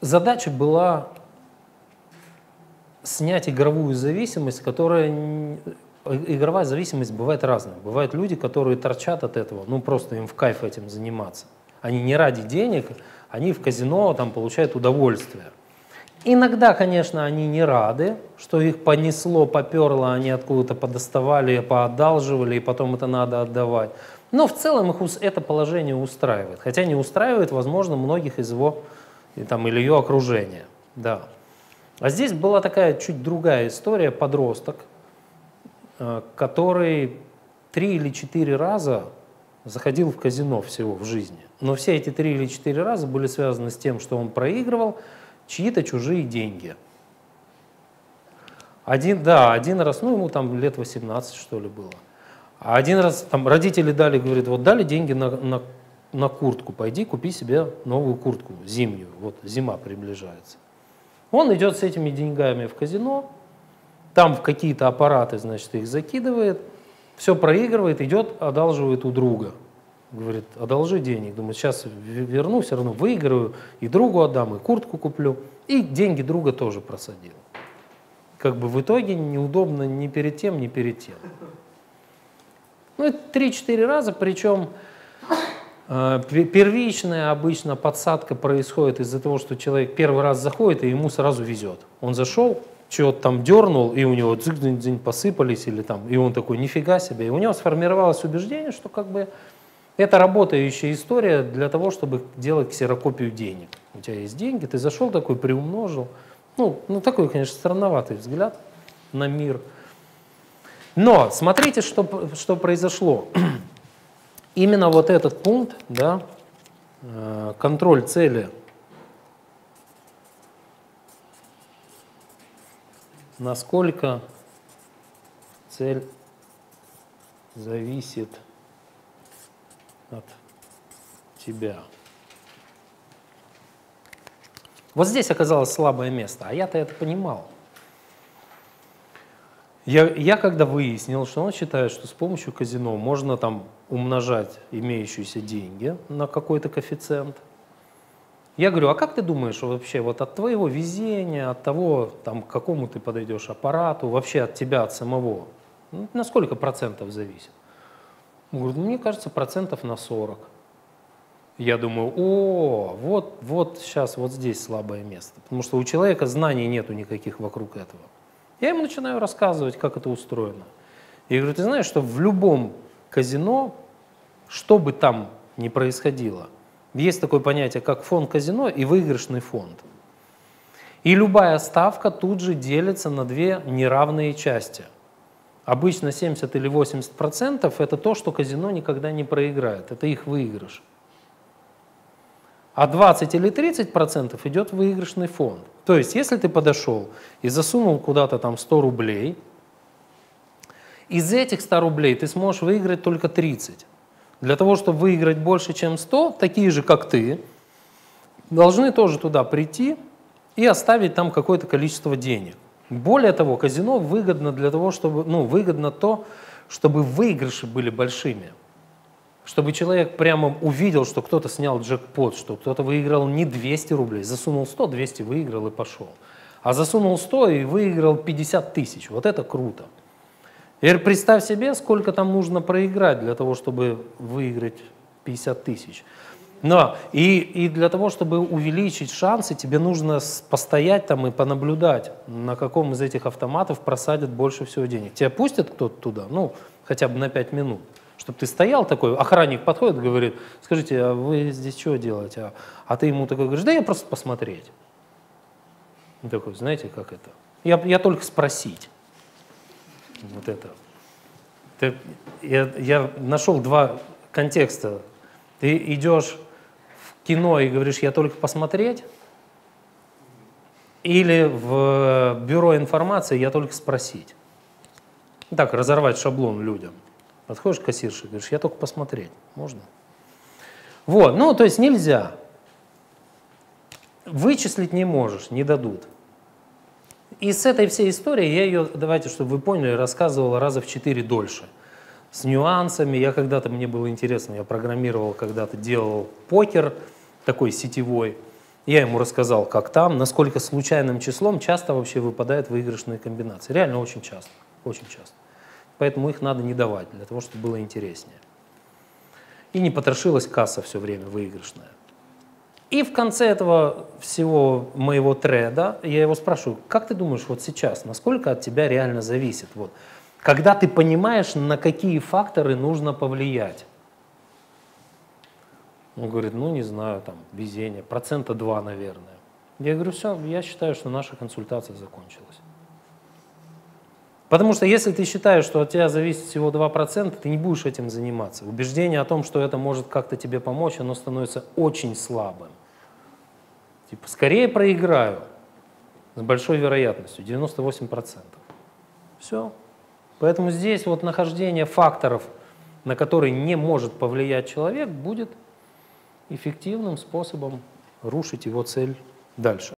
задача была снять игровую зависимость, которая игровая зависимость бывает разная. Бывают люди, которые торчат от этого, ну просто им в кайф этим заниматься. Они не ради денег, они в казино там получают удовольствие. Иногда, конечно, они не рады, что их понесло, поперло, они откуда-то подоставали, поодалживали, и потом это надо отдавать. Но в целом их это положение устраивает. Хотя не устраивает, возможно, многих из его там, или ее окружения. Да. А здесь была такая чуть другая история, подросток, э, который три или четыре раза заходил в казино всего в жизни. Но все эти три или четыре раза были связаны с тем, что он проигрывал чьи-то чужие деньги. Один, да, один раз, ну ему там лет 18 что ли было. А один раз там родители дали, говорит, вот дали деньги на, на, на куртку, пойди купи себе новую куртку зимнюю, вот зима приближается. Он идет с этими деньгами в казино, там в какие-то аппараты, значит, их закидывает, все проигрывает, идет, одалживает у друга. Говорит, одолжи денег. Думаю, сейчас верну, все равно выиграю, и другу отдам, и куртку куплю. И деньги друга тоже просадил. Как бы в итоге неудобно ни перед тем, ни перед тем. Ну, это 3-4 раза, причем первичная обычно подсадка происходит из-за того, что человек первый раз заходит, и ему сразу везет. Он зашел, чего-то там дернул, и у него дзынь посыпались, или там, и он такой, нифига себе. И у него сформировалось убеждение, что как бы это работающая история для того, чтобы делать ксерокопию денег. У тебя есть деньги, ты зашел такой, приумножил. Ну, ну такой, конечно, странноватый взгляд на мир. Но смотрите, что, что произошло. Именно вот этот пункт, да, э, контроль цели насколько цель зависит от тебя. Вот здесь оказалось слабое место, а я-то это понимал. Я, я когда выяснил, что он считает, что с помощью казино можно там умножать имеющиеся деньги на какой-то коэффициент, я говорю, а как ты думаешь вообще вот от твоего везения, от того, там, к какому ты подойдешь аппарату, вообще от тебя, от самого, ну, на сколько процентов зависит? Он говорит, мне кажется, процентов на 40. Я думаю, о, вот, вот сейчас вот здесь слабое место. Потому что у человека знаний нету никаких вокруг этого. Я ему начинаю рассказывать, как это устроено. И говорю, ты знаешь, что в любом казино, что бы там ни происходило, есть такое понятие, как фонд казино и выигрышный фонд. И любая ставка тут же делится на две неравные части – Обычно 70 или 80 процентов – это то, что казино никогда не проиграет. Это их выигрыш. А 20 или 30 процентов идет выигрышный фонд. То есть, если ты подошел и засунул куда-то там 100 рублей, из этих 100 рублей ты сможешь выиграть только 30. Для того, чтобы выиграть больше, чем 100, такие же, как ты, должны тоже туда прийти и оставить там какое-то количество денег. Более того, казино выгодно для того, чтобы, ну, выгодно то, чтобы выигрыши были большими. Чтобы человек прямо увидел, что кто-то снял джекпот, что кто-то выиграл не 200 рублей, засунул 100, 200 выиграл и пошел. А засунул 100 и выиграл 50 тысяч. Вот это круто. Теперь представь себе, сколько там нужно проиграть для того, чтобы выиграть 50 тысяч. Но и, и для того, чтобы увеличить шансы, тебе нужно постоять там и понаблюдать, на каком из этих автоматов просадят больше всего денег. Тебя пустят кто-то туда, ну, хотя бы на 5 минут, чтобы ты стоял такой, охранник подходит, говорит, скажите, а вы здесь что делаете? А, а ты ему такой говоришь, да я просто посмотреть. Он такой, знаете, как это? Я, я только спросить. Вот это. Ты, я, я нашел два контекста. Ты идешь кино и говоришь, я только посмотреть, или в бюро информации я только спросить. Так, разорвать шаблон людям. Подходишь к кассирше, говоришь, я только посмотреть. Можно? Вот, ну, то есть нельзя. Вычислить не можешь, не дадут. И с этой всей историей я ее, давайте, чтобы вы поняли, рассказывал раза в четыре дольше. С нюансами. Я когда-то, мне было интересно, я программировал, когда-то делал покер, такой сетевой. Я ему рассказал, как там, насколько случайным числом часто вообще выпадают выигрышные комбинации. Реально очень часто, очень часто. Поэтому их надо не давать, для того, чтобы было интереснее. И не потрошилась касса все время выигрышная. И в конце этого всего моего треда я его спрашиваю, как ты думаешь вот сейчас, насколько от тебя реально зависит? Вот, когда ты понимаешь, на какие факторы нужно повлиять. Он говорит, ну не знаю, там, везение, процента два, наверное. Я говорю, все, я считаю, что наша консультация закончилась. Потому что если ты считаешь, что от тебя зависит всего 2%, ты не будешь этим заниматься. Убеждение о том, что это может как-то тебе помочь, оно становится очень слабым. Типа, скорее проиграю с большой вероятностью, 98%. Все. Поэтому здесь вот нахождение факторов, на которые не может повлиять человек, будет эффективным способом рушить его цель дальше.